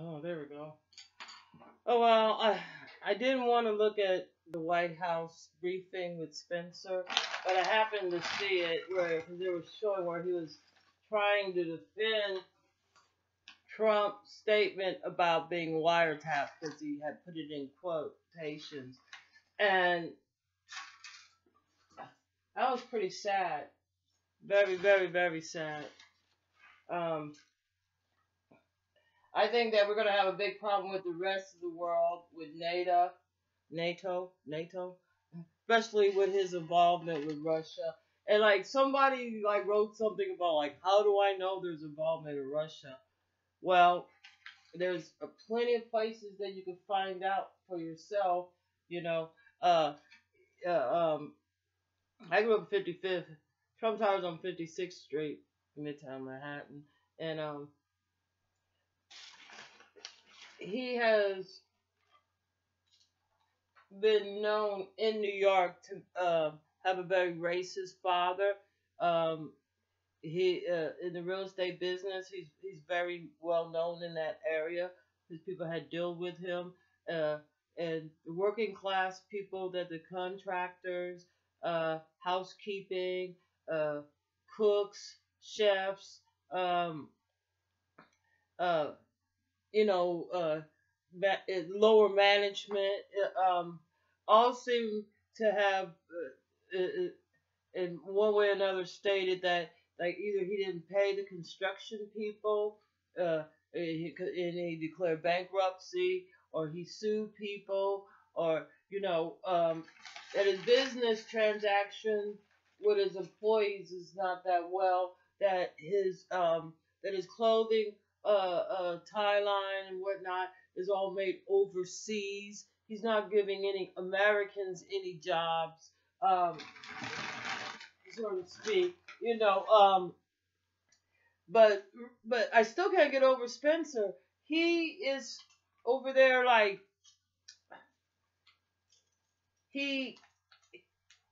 Oh, there we go. Oh well, I I didn't want to look at the White House briefing with Spencer, but I happened to see it where they were showing where he was trying to defend Trump's statement about being wiretapped because he had put it in quotations, and that was pretty sad, very very very sad. Um, I think that we're going to have a big problem with the rest of the world, with NATO, NATO, NATO, especially with his involvement with Russia. And like somebody like wrote something about like how do I know there's involvement in Russia? Well, there's plenty of places that you can find out for yourself. You know, uh, uh um, I grew up 55th. Trump Tower's on 56th Street, Midtown Manhattan, and um, he has been known in New York to uh, have a very racist father. Um, he uh, in the real estate business, he's he's very well known in that area because people had dealt with him. Uh, and the working class people, that the contractors, uh, housekeeping, uh, cooks, chefs, um, uh, you know, uh, lower management, um, all seem to have, uh, uh, in one way or another, stated that like either he didn't pay the construction people, uh, and he declared bankruptcy, or he sued people, or you know, um, that his business transaction with his employees is not that well, that his um, that his clothing uh, uh, tie line and whatnot is all made overseas. He's not giving any Americans any jobs, um, so to speak. You know, um, but but I still can't get over Spencer. He is over there like he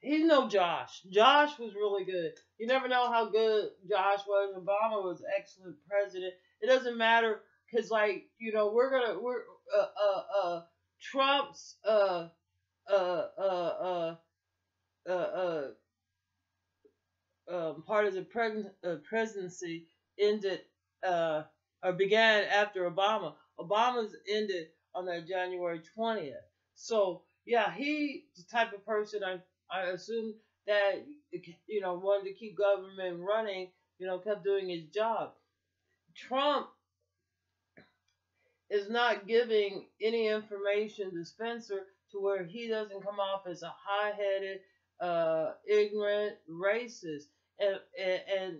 he's no Josh. Josh was really good. You never know how good Josh was. Obama was excellent president. It doesn't matter because like you know we're gonna we're uh uh uh Trump's uh uh uh uh uh uh um, part of the pre- uh, presidency ended uh or began after Obama. Obama's ended on that January twentieth. So yeah, he the type of person I I assume that you know wanted to keep government running. You know, kept doing his job. Trump is not giving any information to Spencer to where he doesn't come off as a high-headed, uh, ignorant racist. And, and, and,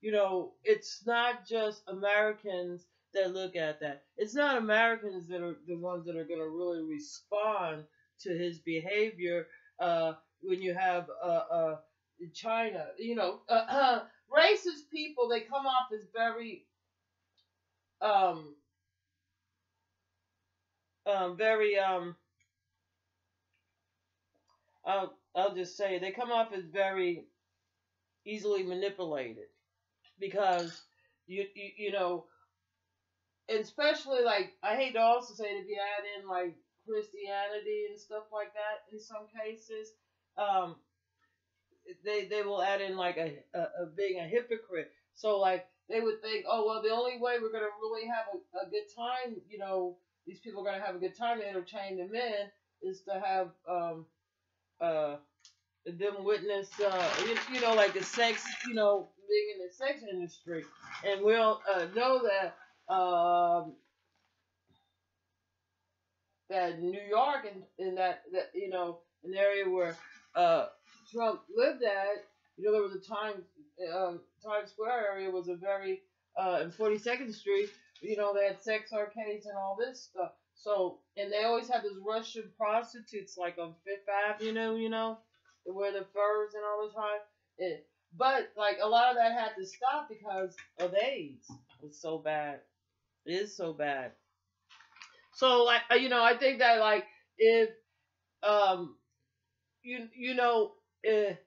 you know, it's not just Americans that look at that. It's not Americans that are the ones that are going to really respond to his behavior uh, when you have uh, uh, China. You know, uh, racist people, they come off as very um, um, very um, I'll I'll just say they come off as very easily manipulated because you you, you know, especially like I hate to also say if you add in like Christianity and stuff like that in some cases, um, they they will add in like a, a, a being a hypocrite. So like they would think, oh well, the only way we're gonna really have a, a good time, you know, these people are gonna have a good time to entertain the men is to have um uh them witness uh you, know like the sex you know being in the sex industry. And we'll uh, know that um that New York and in that that you know an area where uh Trump lived at you know there was a time um, Times Square area was a very uh, in 42nd Street, you know, they had sex arcades and all this stuff. So, and they always had those Russian prostitutes like on Fifth Avenue, you know, you know. they wear the furs and all the time. It, but like a lot of that had to stop because of AIDS. It was so bad. It is so bad. So like you know, I think that like if um you you know if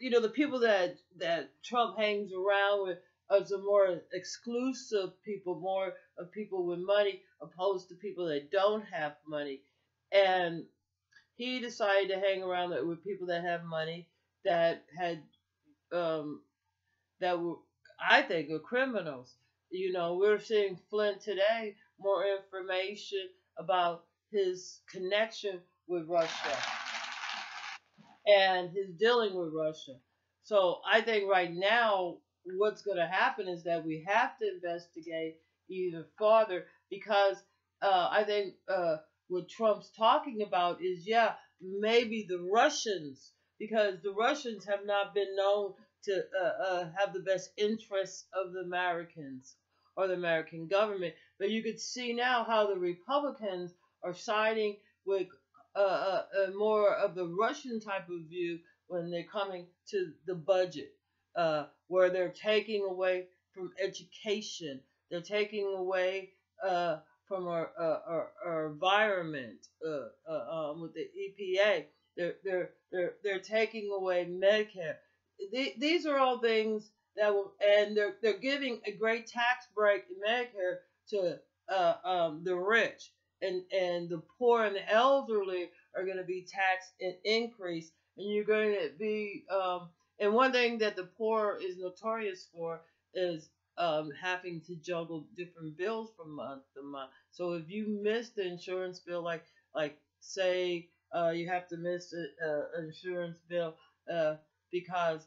you know the people that that Trump hangs around with are a more exclusive people, more of people with money, opposed to people that don't have money. And he decided to hang around with people that have money that had um, that were, I think, are criminals. You know, we're seeing Flynn today more information about his connection with Russia and his dealing with Russia. So I think right now what's going to happen is that we have to investigate even further because uh, I think uh, what Trump's talking about is yeah maybe the Russians because the Russians have not been known to uh, uh have the best interests of the Americans or the American government. But you could see now how the Republicans are siding with uh, uh, uh, more of the Russian type of view when they're coming to the budget, uh, where they're taking away from education, they're taking away uh, from our, uh, our, our environment um, with the EPA. They're, they're, they're, they're taking away Medicare. these are all things that will, and they're they're giving a great tax break in Medicare to uh, um, the rich, and and the poor and the elderly are going to be taxed and increased, and you're going to be um, and one thing that the poor is notorious for is um, having to juggle different bills from month to month. So if you miss the insurance bill, like like say uh, you have to miss an insurance bill uh, because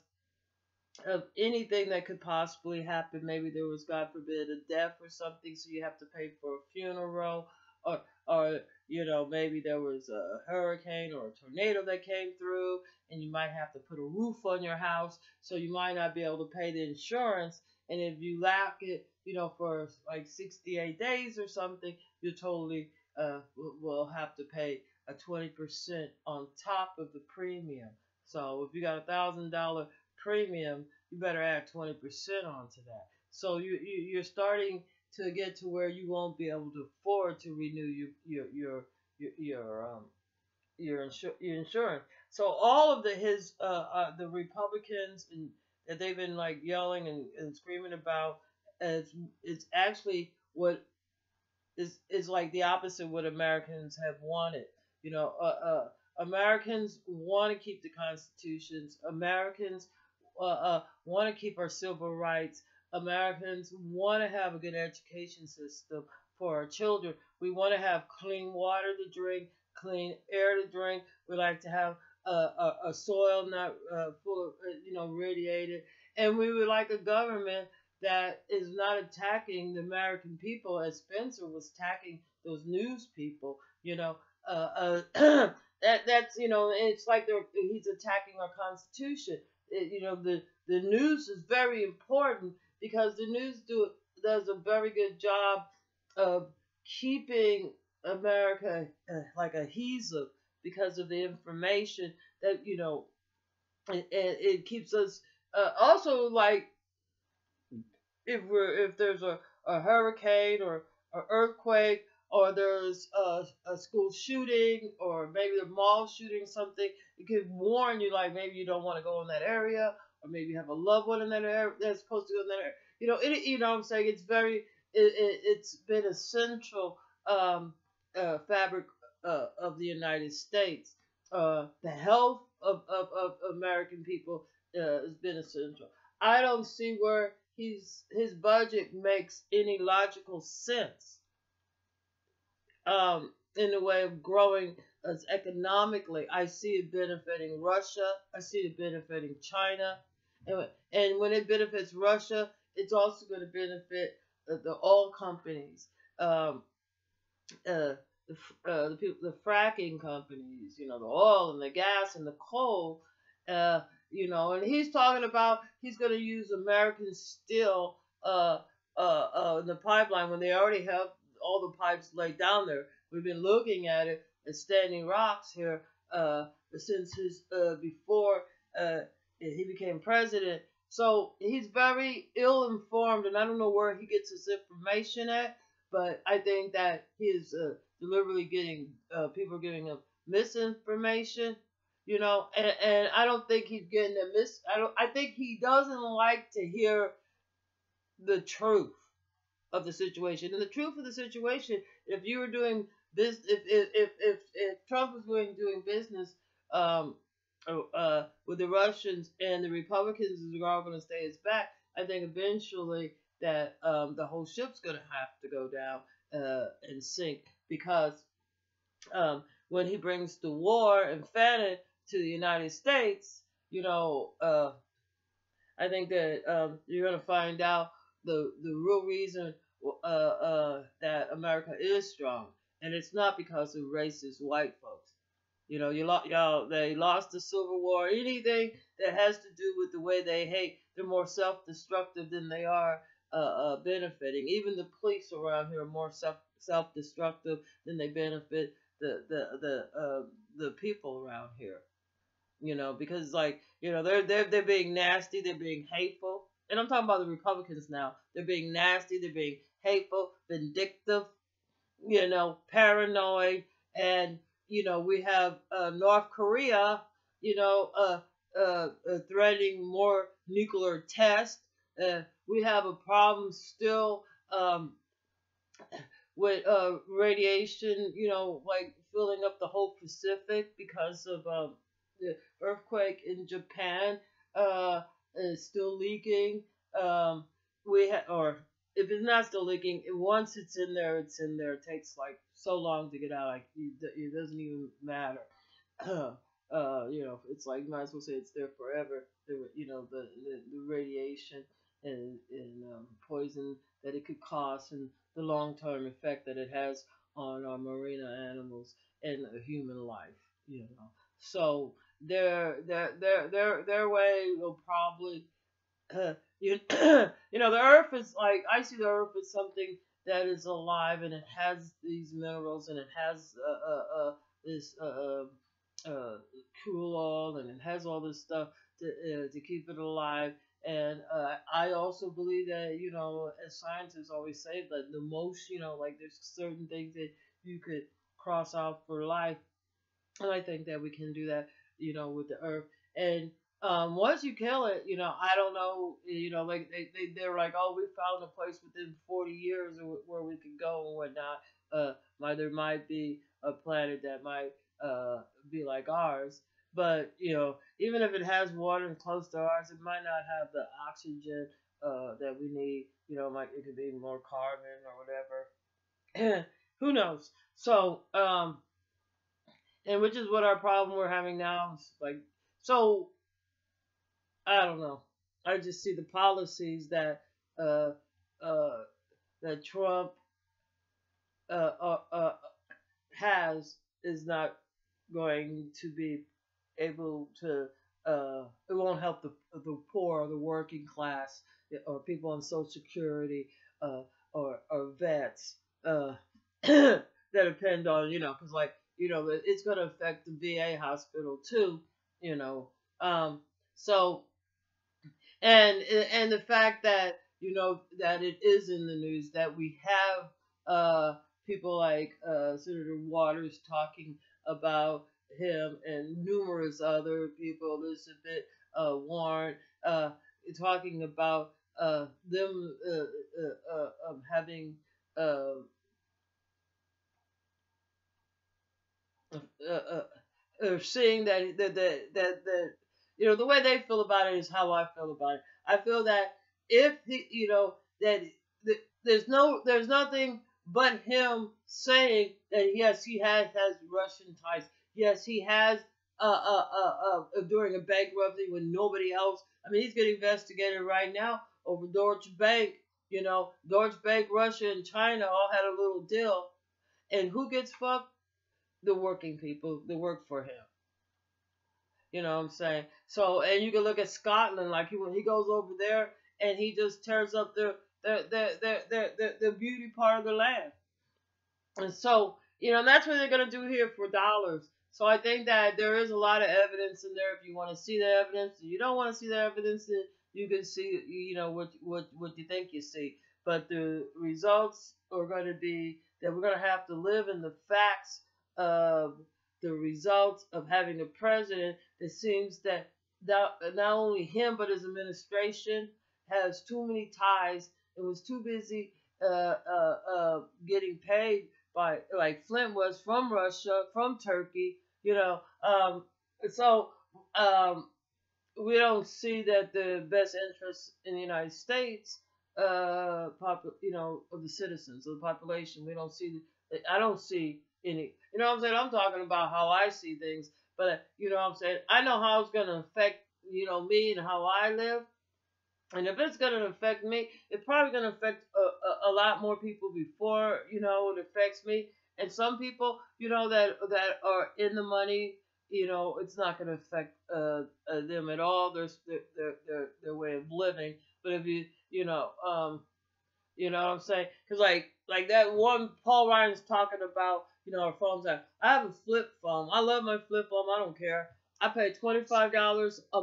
of anything that could possibly happen. Maybe there was, God forbid, a death or something, so you have to pay for a funeral, or, or you know, maybe there was a hurricane or a tornado that came through, and you might have to put a roof on your house, so you might not be able to pay the insurance. And if you lack it, you know, for like 68 days or something, you totally uh, will have to pay a 20% on top of the premium. So if you got a thousand dollar premium, you better add 20% onto that. So you, you you're starting to get to where you won't be able to afford to renew your your your your, your um your, insur- your insurance. So all of the his uh, uh the Republicans and that they've been like yelling and, and screaming about it's it's actually what is is like the opposite what Americans have wanted. You know, uh, uh Americans want to keep the constitutions. Americans uh, uh, want to keep our civil rights. Americans want to have a good education system for our children. We want to have clean water to drink, clean air to drink. We like to have a, a, a soil not uh, full of, uh, you know, radiated. And we would like a government that is not attacking the American people as Spencer was attacking those news people. You know, uh, uh, that that's you know, it's like they're he's attacking our Constitution it, you know the the news is very important because the news do does a very good job of keeping America uh, like adhesive because of the information that you know and, it keeps us uh, also like if we're if there's a, a hurricane or an earthquake or there's a, a school shooting or maybe a mall shooting something, it could warn you like maybe you don't want to go in that area or maybe have a loved one in that area that's supposed to go in that area. You know, it, you know what I'm saying? It's very, it, it, has been a central um, uh, fabric uh, of the United States. Uh, the health of, of, of American people uh, has been essential. I don't see where he's his budget makes any logical sense um, in the way of growing as economically. I see it benefiting Russia. I see it benefiting China. And, and when it benefits Russia, it's also going to benefit the, the oil companies, um, uh, the, uh, the people, the fracking companies, you know, the oil and the gas and the coal, uh, you know, and he's talking about he's going to use American steel uh, uh, uh, in the pipeline when they already have all the pipes laid down there. We've been looking at it as standing rocks here uh, since his uh, before uh, he became president. So he's very ill informed, and I don't know where he gets his information at. But I think that he is uh, deliberately getting uh, people giving him misinformation, you know, and, and I don't think he's getting a mis. I don't. I think he doesn't like to hear the truth of the situation. And the truth of the situation, if you were doing this, if if if if, if Trump was going doing business um, uh, with the Russians and the Republicans are all going to stay his back, I think eventually that um, the whole ship's going to have to go down uh, and sink because um, when he brings the war and famine to the United States, you know, uh, I think that um, you're going to find out the the real reason uh, uh, that America is strong, and it's not because of racist white folks. You know, you lo- y'all they lost the Civil War. Anything that has to do with the way they hate, they're more self-destructive than they are uh, uh, benefiting. Even the police around here are more self self-destructive than they benefit the the the uh, the people around here. You know, because like you know they're they're they're being nasty, they're being hateful, and I'm talking about the Republicans now. They're being nasty, they're being hateful, vindictive, you know, paranoid, and you know we have uh, North Korea, you know, uh, uh, uh threatening more nuclear tests. Uh, we have a problem still um, with uh, radiation, you know, like filling up the whole Pacific because of um, the earthquake in Japan uh, is still leaking. Um, we ha- or if it's not still leaking, once it's in there, it's in there. It takes like so long to get out, like it doesn't even matter. uh, you know, it's like might as well say it's there forever. The, you know, the, the, the radiation and, and um, poison that it could cause and the long term effect that it has on our marine animals and human life. You know, so their their their their their way will probably uh, you you know the earth is like I see the earth as something that is alive and it has these minerals and it has uh, uh, uh this uh, uh, uh, cool oil and it has all this stuff to uh, to keep it alive and uh, I also believe that, you know, as scientists always say, that the most, you know, like there's certain things that you could cross off for life. And I think that we can do that, you know, with the earth. And um, once you kill it, you know, I don't know, you know, like they, they, they're like, oh, we found a place within 40 years where we could go and whatnot. Uh, might, there might be a planet that might uh, be like ours. But you know, even if it has water close to ours, it might not have the oxygen uh, that we need. You know, like it could be more carbon or whatever. Who knows? So, um, and which is what our problem we're having now. Is like, so I don't know. I just see the policies that uh, uh, that Trump uh, uh, uh, has is not going to be able to uh, it won't help the the poor or the working class or people on Social Security or or vets that depend on you know because like you know it's going to affect the VA hospital too you know um, so and and the fact that you know that it is in the news that we have uh, people like uh, Senator Waters talking about him and numerous other people, Elizabeth uh, Warren, uh, talking about uh, them uh, uh, uh, um, having or seeing that that, that that that you know the way they feel about it is how I feel about it. I feel that if he, you know that, there's no there's nothing but him saying that yes he has has Russian ties Yes, he has uh, uh, uh, uh, during a bankruptcy when nobody else. I mean, he's getting investigated right now over Deutsche Bank. You know, Deutsche Bank, Russia, and China all had a little deal. And who gets fucked? The working people that work for him. You know what I'm saying? So, and you can look at Scotland, like he when he goes over there and he just tears up their their beauty part of the land. And so, you know, that's what they're gonna do here for dollars. So I think that there is a lot of evidence in there. If you want to see the evidence, if you don't want to see the evidence, then you can see, you know, what what what you think you see. But the results are going to be that we're going to have to live in the facts of the results of having a president that seems that not, not only him but his administration has too many ties and was too busy uh, uh, uh, getting paid by like Flynn was from Russia, from Turkey, you know. Um, so um, we don't see that the best interest in the United States, uh, pop, you know, of the citizens of the population. We don't see. I don't see You know what I'm saying? I'm talking about how I see things, but you know what I'm saying. I know how it's gonna affect you know me and how I live. And if it's going to affect me, it's probably going to affect a, a, a, lot more people before, you know, it affects me. And some people, you know, that that are in the money, you know, it's not going to affect uh, uh, them at all. Their, their their their way of living. But if you, you know, um, you know what I'm saying? Because like like that one Paul Ryan's talking about, you know, our phones. I have a flip phone. I love my flip phone. I don't care. I pay twenty five dollars a, a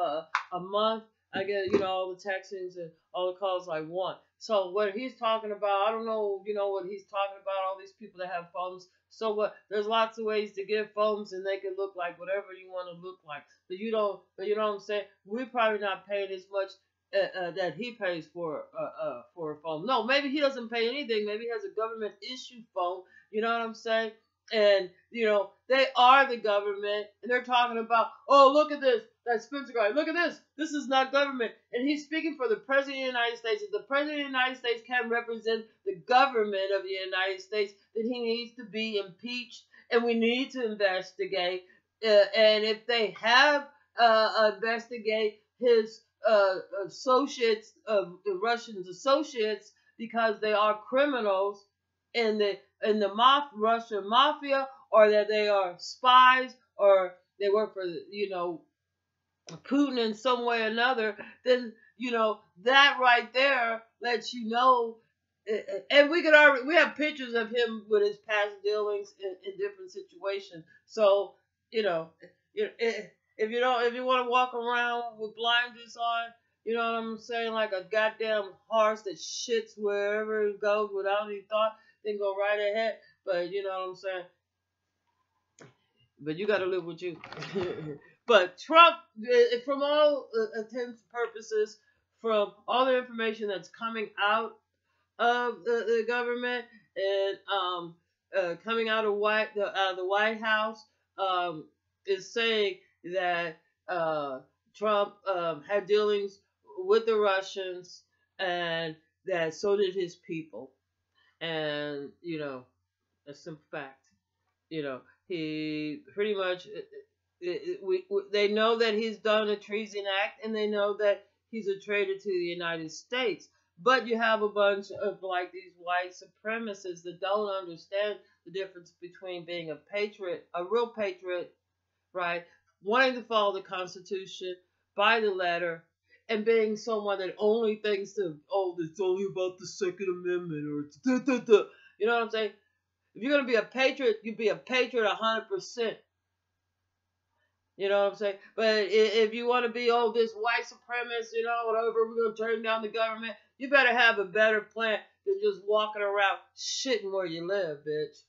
a a month I get, you know, all the textings and all the calls I want. So what he's talking about, I don't know, you know, what he's talking about, all these people that have phones. So what, there's lots of ways to get phones and they can look like whatever you want to look like. But you don't, but you know what I'm saying? We're probably not paying as much uh, uh, that he pays for uh, uh, for a phone. No, maybe he doesn't pay anything. Maybe he has a government issued phone. You know what I'm saying? And you know they are the government, and they're talking about, oh, look at this that Spencer guy. Look at this. This is not government. And he's speaking for the President of the United States. If the President of the United States can represent the government of the United States, then he needs to be impeached and we need to investigate. Uh, and if they have uh, investigate his uh, associates, of the Russians associates, because they are criminals in the in the mof- Russian mafia, or that they are spies, or they work for you know Putin in some way or another, then you know that right there lets you know. And we could already we have pictures of him with his past dealings in, in different situations. So you know, if you don't, if you want to walk around with blinders on, you know what I'm saying, like a goddamn horse that shits wherever it goes without any thought, then go right ahead. But you know what I'm saying. But you got to live with you. But Trump, eh, from all uh, intents purposes, from all the information that's coming out of the, the government and um, uh, coming out of White the, uh, the White House, um, is saying that uh, Trump um, had dealings with the Russians and that so did his people. And, you know, a simple fact. You know, he pretty much eh, we, we, they know that he's done a treason act and they know that he's a traitor to the United States. But you have a bunch of like these white supremacists that don't understand the difference between being a patriot, a real patriot, right, wanting to follow the Constitution by the letter, and being someone that only thinks that oh, it's only about the Second Amendment or da, da, da. you know what I'm saying. If you're gonna be a patriot, you be a patriot hundred percent. You know what I'm saying? But if you want to be, oh, this white supremacist, you know, whatever, we're going to turn down the government, you better have a better plan than just walking around shitting where you live, bitch.